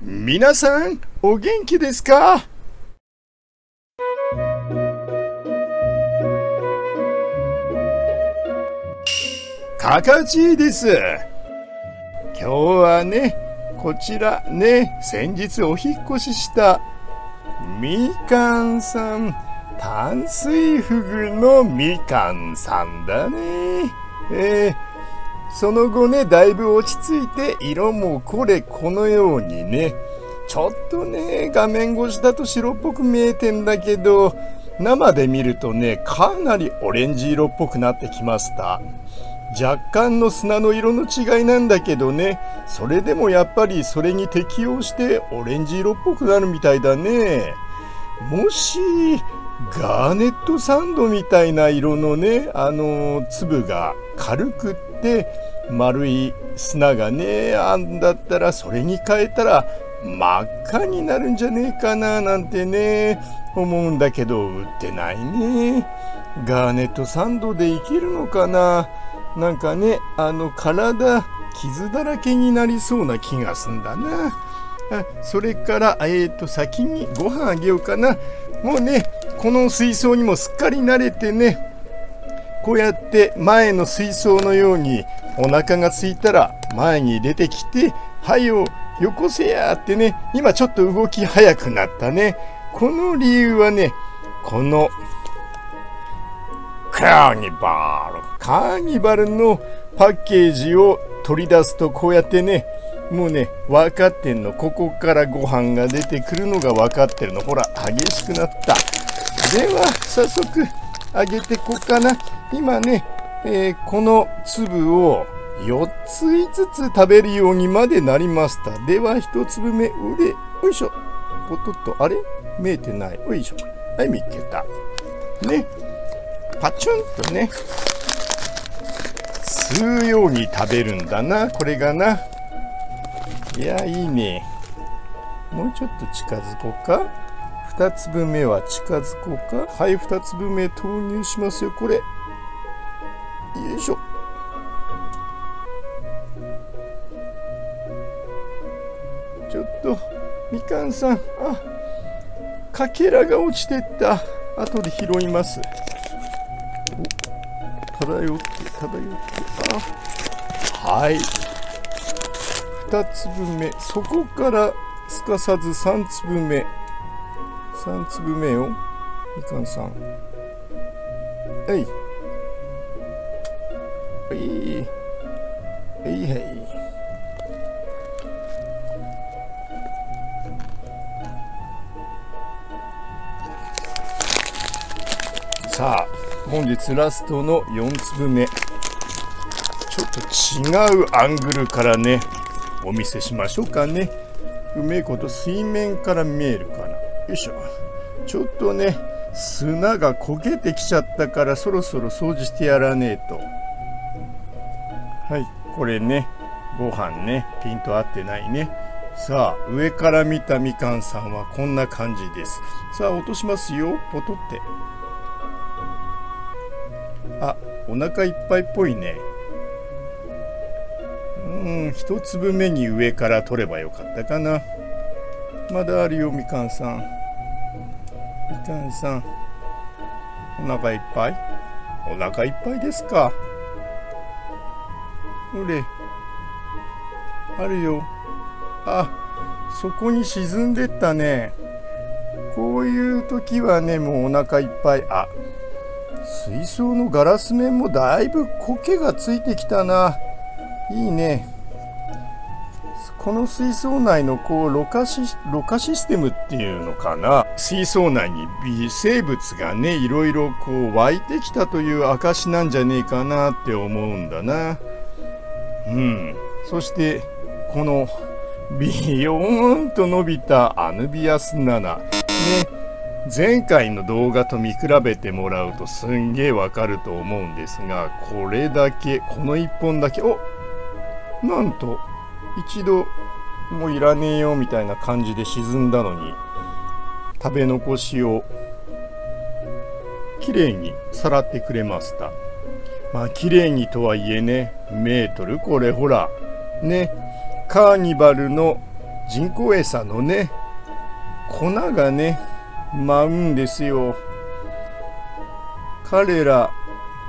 皆さん、お元気ですか？かかちです。今日はね、こちらね、先日お引っ越しした、みかんさん、淡水フグのみかんさんだね。えーその後ね、だいぶ落ち着いて、色もこれこのようにね、ちょっとね、画面越しだと白っぽく見えてんだけど、生で見るとね、かなりオレンジ色っぽくなってきました。若干の砂の色の違いなんだけどね、それでもやっぱりそれに適応してオレンジ色っぽくなるみたいだね。もし、ガーネットサンドみたいな色のね、あの粒が軽くって丸い砂がね、あんだったらそれに変えたら真っ赤になるんじゃねえかななんてね、思うんだけど売ってないね。ガーネットサンドでいけるのかななんかね、あの体傷だらけになりそうな気がすんだな。それから、えー、と先にご飯あげようかな。もうね、この水槽にもすっかり慣れてね、こうやって前の水槽のようにお腹が空いたら前に出てきて、はいよ、よこせやってね、今ちょっと動き早くなったね。この理由はね、このカーニバル。カーニバルのパッケージを取り出すとこうやってね、もうね、分かってんの。ここからご飯が出てくるのが分かってるの。ほら、激しくなった。では、早速、揚げてこうかな。今ね、えーこの粒を4つ5つ食べるようにまでなりました。では、1粒目、腕、よいしょ。ポトッと、あれ？見えてない。よいしょ。はい、見っけた。ね。パチュンとね、吸うように食べるんだな、これがな。いや、いいね。もうちょっと近づこうか。2粒目は近づこうか。はい、2粒目投入しますよ、これ。よいしょ。ちょっと、みかんさん、あ、かけらが落ちてった。後で拾います。お漂って、漂って、あ、はい。2粒目そこからすかさず3粒目3粒目よ。みかんさん。はい。はい。はいはい。さあ本日ラストの4粒目。ちょっと違うアングルからねお見せしましょうかね。うめえこと水面から見えるかな。よいしょ。ちょっとね砂が焦げてきちゃったからそろそろ掃除してやらねえと。はいこれねご飯ねピント合ってないね。さあ上から見たみかんさんはこんな感じです。さあ落としますよポトって。あお腹いっぱいっぽいね。うん、一粒目に上から取ればよかったかな。まだあるよ、みかんさん。みかんさん。お腹いっぱい？お腹いっぱいですか？ほれ。あるよ。あ、そこに沈んでったね。こういう時はね、もうお腹いっぱい。あ、水槽のガラス面もだいぶ苔がついてきたな。いいね。この水槽内のこうろ過シろ過システムっていうのかな？水槽内に微生物がねいろいろこう湧いてきたという証なんじゃねえかなって思うんだな。うん。そしてこのビヨーンと伸びたアヌビアスナナ。ね。前回の動画と見比べてもらうとすんげえわかると思うんですがこれだけこの1本だけ。おなんと一度もういらねえよみたいな感じで沈んだのに食べ残しをきれいにさらってくれました。まあ綺麗にとはいえねメートル？これほら。ね。カーニバルの人工餌のね。粉がね舞うんですよ。彼ら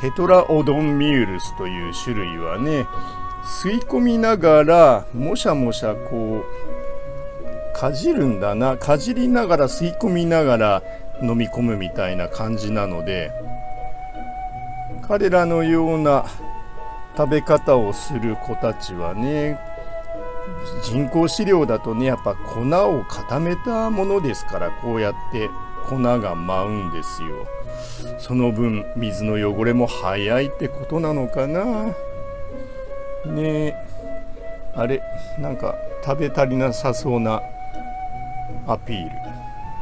テトラオドンミュールスという種類はね吸い込みながらもしゃもしゃこうかじるんだな。かじりながら吸い込みながら飲み込むみたいな感じなので彼らのような食べ方をする子たちはね人工飼料だとねやっぱ粉を固めたものですからこうやって粉が舞うんですよ。その分水の汚れも早いってことなのかな。ねあれなんか食べ足りなさそうなアピー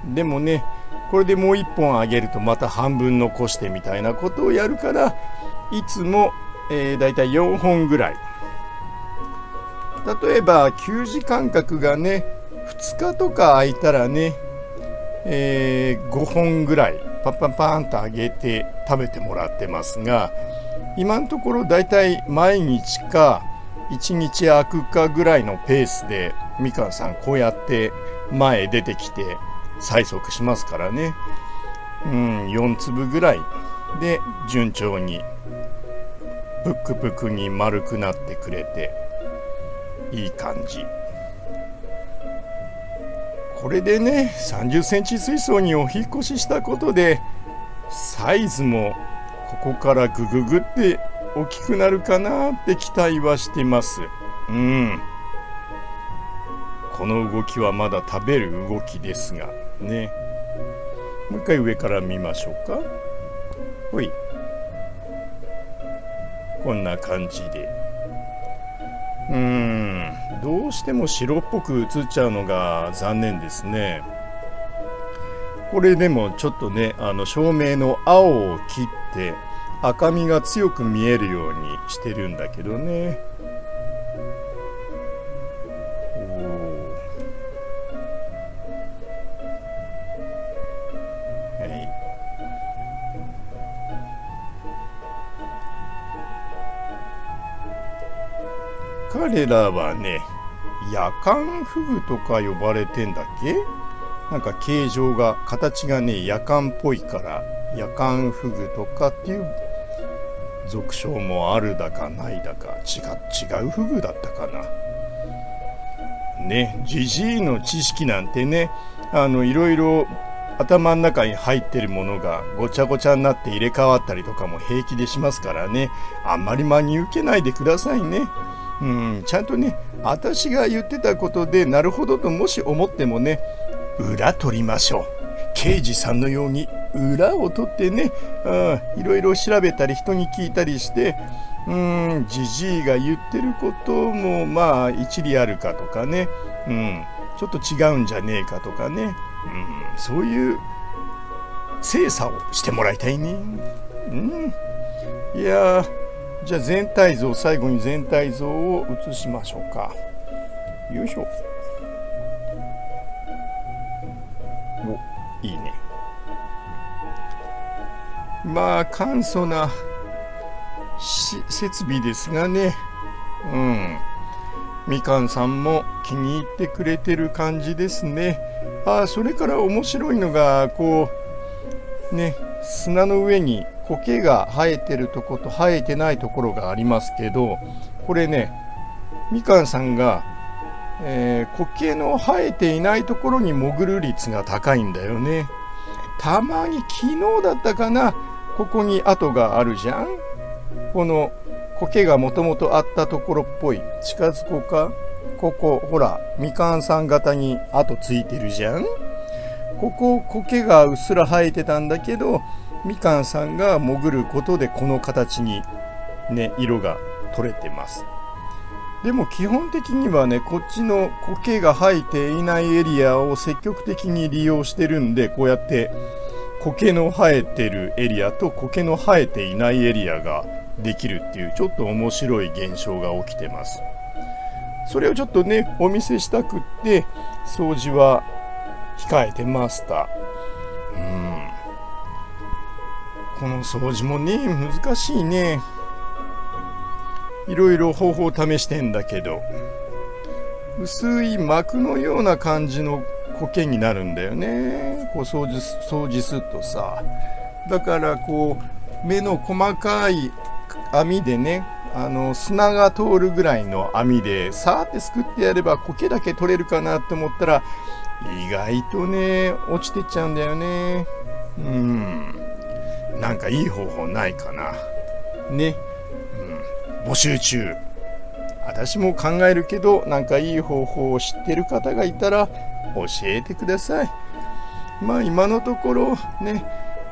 ル。でもねこれでもう1本あげるとまた半分残してみたいなことをやるからいつも、えー、だいたい4本ぐらい。例えば給仕間隔がね2日とか空いたらね、えー、5本ぐらいパンパンパンとあげて食べてもらってますが今のところだいたい毎日か1日空くかぐらいのペースでみかんさんこうやって前へ出てきて催促しますからね。うん4粒ぐらい。で順調にぷくぷくに丸くなってくれていい感じ。これでね30センチ水槽にお引越ししたことでサイズもここからグググって大きくなるかなって期待はしてます。うん。この動きはまだ食べる動きですが。ね。もう一回上から見ましょうか。ほい。こんな感じで。うーん。どうしても白っぽく映っちゃうのが残念ですね。これでもちょっとねあの照明の青を切って赤みが強く見えるようにしてるんだけどね。彼らはね夜間フグとか呼ばれてんだっけ？なんか形状が形がね夜間っぽいから夜間フグとかっていう俗称もあるだかないだか違違うフグだったかな。ねジジイの知識なんてねあのいろいろ頭の中に入ってるものがごちゃごちゃになって入れ替わったりとかも平気でしますからね。あんまり真に受けないでくださいね。うん、ちゃんとね私が言ってたことでなるほどともし思ってもね裏取りましょう。刑事さんのように裏を取ってね、うん、いろいろ調べたり人に聞いたりしてうんじじいが言ってることもまあ一理あるかとかね、うん、ちょっと違うんじゃねえかとかね、うん、そういう精査をしてもらいたいね。うん、いやじゃあ全体像最後に全体像を映しましょうか。よいしょ。まあ簡素な設備ですがね。うん。みかんさんも気に入ってくれてる感じですね。あそれから面白いのがこうね砂の上に苔が生えてるとこと生えてないところがありますけどこれねみかんさんが、えー、苔の生えていないところに潜る率が高いんだよね。たまに昨日だったかなここに跡があるじゃん？この苔がもともとあったところっぽい。近づこうか？ここほらみかんさん型に跡ついてるじゃん？ここ苔がうっすら生えてたんだけどみかんさんが潜ることでこの形にね色が取れてます。でも基本的にはねこっちの苔が生えていないエリアを積極的に利用してるんでこうやって苔の生えてるエリアと苔の生えていないエリアができるっていうちょっと面白い現象が起きてます。それをちょっとねお見せしたくって掃除は控えてました。うん。この掃除もね難しいね。いろいろ方法を試してんだけど薄い膜のような感じの苔になるんだよね。こう掃除掃除するとさだからこう目の細かい網でねあの砂が通るぐらいの網でさーってすくってやれば苔だけ取れるかなって思ったら意外とね落ちてっちゃうんだよね。うん。なんかいい方法ないかな。ね、うん、募集中。私も考えるけどなんかいい方法を知ってる方がいたら教えてください。まあ今のところね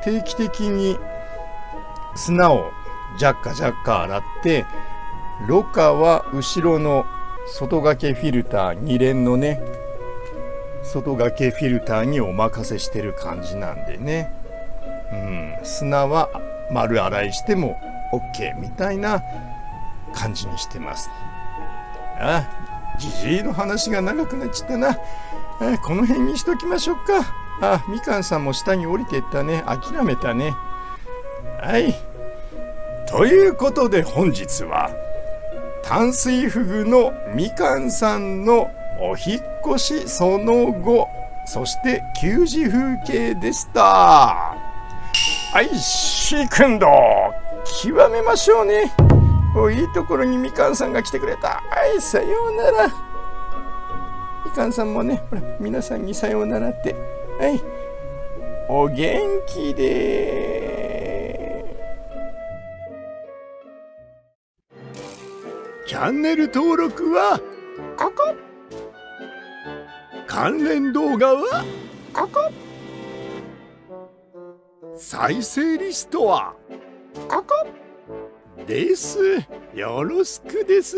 定期的に砂をジャッカジャッカ洗ってろ過は後ろの外掛けフィルター2連のね外掛けフィルターにお任せしてる感じなんでね、うん、砂は丸洗いしても OK みたいな感じにしてます。あじじいの話が長くなっちゃったな。この辺にしときましょうか。あみかんさんも下に降りていったね。諦めたね。はい。ということで本日は淡水フグのみかんさんのお引越しその後そして給仕風景でした。はいシークンド極めましょうね。おいいところにみかんさんが来てくれた。はいさようなら。みかんさんもねほら皆さんにさようならって。はいお元気でチャンネル登録はここ。関連動画はここ。再生リストはここ。です。よろしくです。